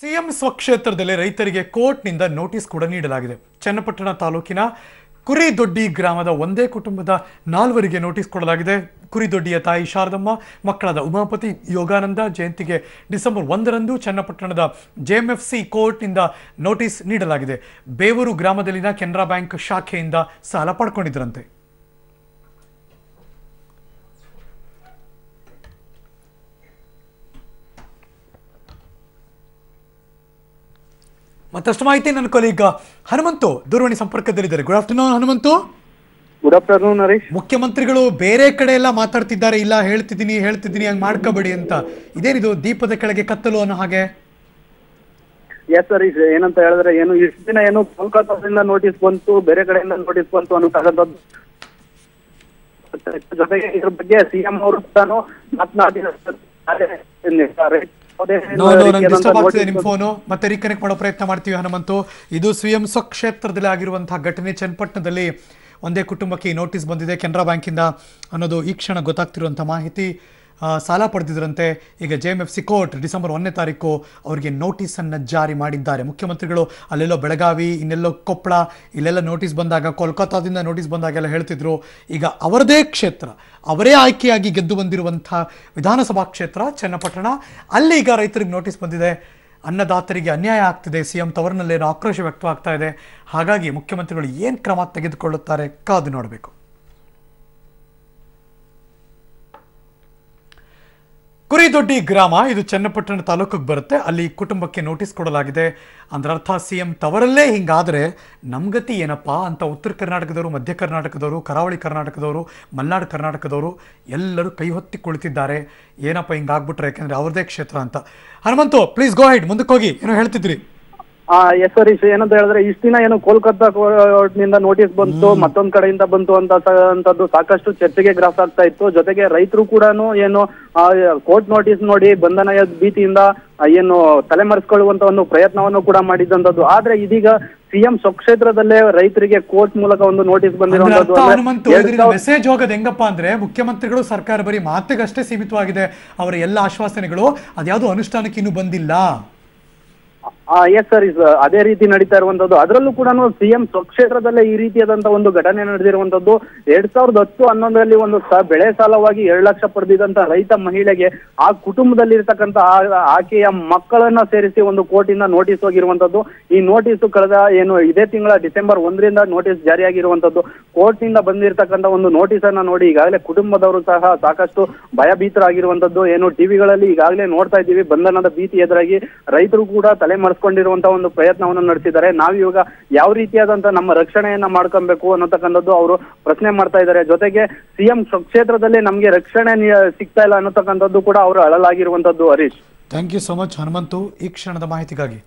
CM ಸ್ವಕ್ಷೇತ್ರದಲ್ಲಿ ರೈತರಿಗೆ ಕೋರ್ಟ್ನಿಂದ notice ಕೂಡ ನೀಡಲಾಗಿದೆ. ಚನ್ನಪಟ್ಟಣ ತಾಲೂಕಿನ ಕುರಿದೊಡ್ಡಿ ಗ್ರಾಮದ ಒಂದೇ ಕುಟುಂಬದ ನಾಲ್ವರಿಗೆ ನೋಟಿಸ್ ಕೊಡಲಾಗಿದೆ. ಕುರಿದೊಡ್ಡಿಯ ತಾಯಿ ಶಾರದಮ್ಮ, ಮಕ್ಕಳಾದ ಉಮಾಪತಿ, ಯೋಗಾನಂದ, ಜಯಂತಿಗೆ ಡಿಸೆಂಬರ್ ಒಂದರಂದು ಚನ್ನಪಟ್ಟಣದ ಜೆಎಂಎಫ್ಸಿ ಕೋರ್ಟ್ನಿಂದ ನೋಟಿಸ್ ನೀಡಲಾಗಿದೆ. ಬೇವೂರು ಗ್ರಾಮದಲ್ಲಿನ ಕೆನರಾ ಬ್ಯಾಂಕ್ ಶಾಖೆಯಿಂದ ಸಾಲ ಪಡ್ಕೊಂಡಿದ್ರಂತೆ ಮತ್ತಷ್ಟು ಮಾಹಿತಿ ನನ್ನ ಕೊಲೀಗ ಹನುಮಂತು ದೂರವಾಣಿ ಸಂಪರ್ಕದಲ್ಲಿದ್ದಾರೆ. Good afternoon Hanumanthu. Good afternoon Harish ಮುಖ್ಯಮಂತ್ರಿಗಳು ಬೇರೆ ಕಡೆ ಎಲ್ಲ ಮಾತಾಡ್ತಿದ್ದಾರೆ. ಇಲ್ಲ ಹೇಳ್ತಿದ್ದೀನಿ ಹೇಳ್ತಿದ್ದೀನಿ ಹಂಗೆ ಮಾಡ್ಕೋಬೇಡಿ ಅಂತ. ಇದೇನಿದು ದೀಪದ ಕೆಳಗೆ ಕತ್ತಲು ಅನ್ನೋ ಹಾಗೆ? ಎಸ್ ಹರೀಶ್ ಏನಂತ ಹೇಳಿದ್ರೆ ಏನು ಇಷ್ಟು ದಿನ ಏನು ಕೋಲ್ಕತ್ತಾದಿಂದ ನೋಟಿಸ್ ಬಂತು ಬೇರೆ ಕಡೆಯಿಂದ ನೋಟಿಸ್ ಬಂತು ಅನ್ನೋಕ್ಕಾಗದ್ದು ಜೊತೆಗೆ ಇದ್ರ ಬಗ್ಗೆ ಸಿಎಂ ಅವರು ಕೂಡ ನಂಗೆ ಡಿಸ್ಟರ್ಬ್ ಆಗ್ತಿದೆ ನಿಮ್ಮ ಫೋನು. ಮತ್ತೆ ರೀಕನೆಕ್ಟ್ ಮಾಡೋ ಪ್ರಯತ್ನ ಮಾಡ್ತೀವಿ ಹನುಮಂತು. ಇದು ಸ್ವಯಂ ಸ್ವಕ್ಷೇತ್ರದಲ್ಲಿ ಆಗಿರುವಂತಹ ಘಟನೆ ಚನ್ನಪಟ್ಟಣದಲ್ಲಿ ಒಂದೇ ಕುಟುಂಬಕ್ಕೆ ನೋಟಿಸ್ ಬಂದಿದೆ. ಕೆನರಾ ಬ್ಯಾಂಕಿಂದ ಅನ್ನೋದು ಈ ಕ್ಷಣ ಗೊತ್ತಾಗ್ತಿರುವಂತಹ ಮಾಹಿತಿ. ಸಾಲ ಪಡೆದಿದ್ರಂತೆ. ಈಗ J M F C court December ಒಂದನೇ ತಾರೀಕು ಅವರಿಗೆ ನೋಟಿಸನ್ನು ಜಾರಿ ಮಾಡಿದ್ದಾರೆ. ಮುಖ್ಯಮಂತ್ರಿಗಳು ಅಲ್ಲೆಲ್ಲೋ ಬೆಳಗಾವಿ, ಇನ್ನೆಲ್ಲೋ ಕೊಪ್ಪಳ ಇಲ್ಲೆಲ್ಲ ನೋಟಿಸ್ ಬಂದಾಗ, ಕೋಲ್ಕತ್ತಾದಿಂದ ನೋಟಿಸ್ ಬಂದಾಗೆಲ್ಲ ಹೇಳ್ತಿದ್ರು. ಈಗ ಅವರದೇ ಕ್ಷೇತ್ರ, ಅವರೇ ಆಯ್ಕೆಯಾಗಿ ಗೆದ್ದು ಬಂದಿರುವಂಥ ವಿಧಾನಸಭಾ ಕ್ಷೇತ್ರ ಚನ್ನಪಟ್ಟಣ, ಅಲ್ಲಿ ಈಗ ರೈತರಿಗೆ ನೋಟಿಸ್ ಬಂದಿದೆ. ಅನ್ನದಾತರಿಗೆ ಅನ್ಯಾಯ ಆಗ್ತಿದೆ. ಸಿ ಎಂ ತವರಿನಲ್ಲೇನೋ ಆಕ್ರೋಶ ವ್ಯಕ್ತವಾಗ್ತಾ ಇದೆ. ಹಾಗಾಗಿ ಮುಖ್ಯಮಂತ್ರಿಗಳು ಏನು ಕ್ರಮ ತೆಗೆದುಕೊಳ್ಳುತ್ತಾರೆ ಕಾದು ನೋಡಬೇಕು. ಕುರಿದೊಡ್ಡಿ ಗ್ರಾಮ, ಇದು ಚನ್ನಪಟ್ಟಣ ತಾಲೂಕಿಗೆ ಬರುತ್ತೆ. ಅಲ್ಲಿ ಕುಟುಂಬಕ್ಕೆ ನೋಟಿಸ್ ಕೊಡಲಾಗಿದೆ. ಅಂದ್ರೆ ಅರ್ಥ ಸಿ ಎಂ ತವರಲ್ಲೇ ಹಿಂಗಾದರೆ ನಮ್ಗತಿ ಏನಪ್ಪ ಅಂತ ಉತ್ತರ ಕರ್ನಾಟಕದವರು, ಮಧ್ಯ ಕರ್ನಾಟಕದವರು, ಕರಾವಳಿ ಕರ್ನಾಟಕದವರು, ಮಲೆನಾಡು ಕರ್ನಾಟಕದವರು ಎಲ್ಲರೂ ಕೈ ಹೊತ್ತಿ ಕುಳಿತಿದ್ದಾರೆ. ಏನಪ್ಪ ಹಿಂಗಾಗ್ಬಿಟ್ರೆ? ಯಾಕೆಂದರೆ ಅವ್ರದೇ ಕ್ಷೇತ್ರ ಅಂತ. ಹನುಮಂತು ಪ್ಲೀಸ್ ಗೋ ಹೈಡ್ ಮುಂದಕ್ಕೆ ಹೋಗಿ. ಏನೋ ಹೇಳ್ತಿದ್ರಿ. ಎಸ್ ಹರೀಶ್ ಏನಂತ ಹೇಳಿದ್ರೆ ಇಷ್ಟು ದಿನ ಏನು ಕೋಲ್ಕತ್ತಾ ನಿಂದ ನೋಟಿಸ್ ಬಂತು ಮತ್ತೊಂದ್ ಕಡೆಯಿಂದ ಬಂತು ಅಂತ ಅಂತದ್ದು ಸಾಕಷ್ಟು ಚರ್ಚೆಗೆ ಗ್ರಾಸ್ ಆಗ್ತಾ ಇತ್ತು. ಜೊತೆಗೆ ರೈತರು ಕೂಡ ಏನು ಕೋರ್ಟ್ ನೋಟಿಸ್ ನೋಡಿ ಬಂಧನ ಭೀತಿಯಿಂದ ಏನು ತಲೆಮರೆಸ್ಕೊಳ್ಳುವಂತ ಒಂದು ಪ್ರಯತ್ನವನ್ನು ಕೂಡ ಮಾಡಿದಂತದ್ದು ಆದ್ರೆ ಇದೀಗ ಸಿಎಂ ಸ್ವಕ್ಷೇತ್ರದಲ್ಲೇ ರೈತರಿಗೆ ಕೋರ್ಟ್ ಮೂಲಕ ಒಂದು ನೋಟಿಸ್ ಬಂದಿರೋ ಬಂದಿರುವಂತದ್ದು ಮೆಸೇಜ್ ಹೋಗೋದು ಹೆಂಗಪ್ಪ ಅಂದ್ರೆ ಮುಖ್ಯಮಂತ್ರಿಗಳು ಸರ್ಕಾರ ಬರೀ ಮಾತಿಗಷ್ಟೇ ಸೀಮಿತವಾಗಿದೆ. ಅವರ ಎಲ್ಲ ಆಶ್ವಾಸನೆಗಳು ಅದ್ಯಾವುದು ಅನುಷ್ಠಾನಕ್ಕೆ ಇನ್ನೂ ಬಂದಿಲ್ಲ. ಎಸ್ ಸರ್ ಅದೇ ರೀತಿ ನಡೀತಾ ಇರುವಂತದ್ದು. ಅದರಲ್ಲೂ ಕೂಡ ಸಿಎಂ ಸ್ವಕ್ಷೇತ್ರದಲ್ಲೇ ಈ ರೀತಿಯಾದಂತಹ ಒಂದು ಘಟನೆ ನಡೆದಿರುವಂತದ್ದು. ಎರಡ್ ಸಾವಿರದ ಹತ್ತು ಹನ್ನೊಂದರಲ್ಲಿ ಒಂದು ಬೆಳೆ ಸಾಲವಾಗಿ ಎರಡು ಲಕ್ಷ ಪಡೆದಿದ್ದಂತ ರೈತ ಮಹಿಳೆಗೆ ಆ ಕುಟುಂಬದಲ್ಲಿ ಆ, ಆಕೆಯ ಮಕ್ಕಳನ್ನ ಸೇರಿಸಿ ಒಂದು ಕೋರ್ಟಿಂದ ನೋಟಿಸ್ ಹೋಗಿರುವಂತದ್ದು. ಈ ನೋಟಿಸ್ ಕಳೆದ, ಏನು, ಇದೇ ತಿಂಗಳ ಡಿಸೆಂಬರ್ ಒಂದರಿಂದ ನೋಟಿಸ್ ಜಾರಿಯಾಗಿರುವಂತದ್ದು. ಕೋರ್ಟ್ನಿಂದ ಬಂದಿರತಕ್ಕಂತ ಒಂದು ನೋಟಿಸ್ ಅನ್ನ ನೋಡಿ ಈಗಾಗಲೇ ಕುಟುಂಬದವರು ಸಹ ಸಾಕಷ್ಟು ಭಯಭೀತರಾಗಿರುವಂತದ್ದು. ಏನು, ಟಿವಿಗಳಲ್ಲಿ ಈಗಾಗಲೇ ನೋಡ್ತಾ ಇದ್ದೀವಿ. ಬಂಧನದ ಭೀತಿ ಎದುರಾಗಿ ರೈತರು ಕೂಡ ತಲೆ ಮರೆಸ್ಕೊಂಡಿರುವಂತಹ ಒಂದು ಪ್ರಯತ್ನವನ್ನು ನಡೆಸಿದ್ದಾರೆ. ನಾವಿವಾಗ ಯಾವ ರೀತಿಯಾದಂತಹ ನಮ್ಮ ರಕ್ಷಣೆಯನ್ನ ಮಾಡ್ಕೊಬೇಕು ಅನ್ನತಕ್ಕಂಥದ್ದು ಅವರು ಪ್ರಶ್ನೆ ಮಾಡ್ತಾ ಇದ್ದಾರೆ. ಜೊತೆಗೆ ಸಿಎಂ ಕ್ಷೇತ್ರದಲ್ಲಿ ನಮ್ಗೆ ರಕ್ಷಣೆ ಸಿಗ್ತಾ ಇಲ್ಲ ಅನ್ನತಕ್ಕಂಥದ್ದು ಕೂಡ ಅವರು ಅಳಲಾಗಿರುವಂತದ್ದು Harish. Thank you so much Hanumanthu. ಈ ಕ್ಷಣದ ಮಾಹಿತಿಗಾಗಿ.